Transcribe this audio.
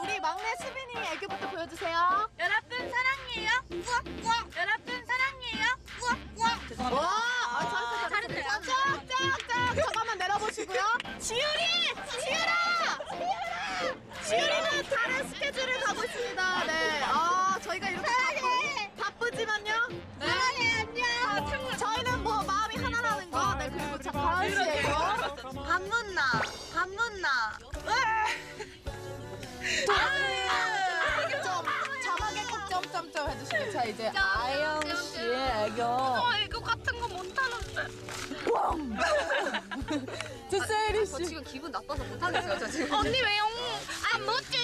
우리 막내 수빈이 애교부터 보여주세요. 여러분 사랑해요. 여러분 사랑해요. 와, 아, 잘했어, 잘했어요. 쫙, 쫙, 쫙. 잠깐만 내려보시고요. 지율이! 지율아! 지율이는 다른 스케줄을 가고 있습니다. 네. 아, 저희가 이렇게 바쁘, 바쁘지만요. 네. 안녕. 저희는 뭐 마음이 하나라는 거. 네, 해주시면 자 이제 아영 씨의 애교. 어, 이거 같은 거 못하는데. 주세리 저 지금 기분 나빠서 못하겠어요, 저 지금. 언니 왜요? 안 못해요.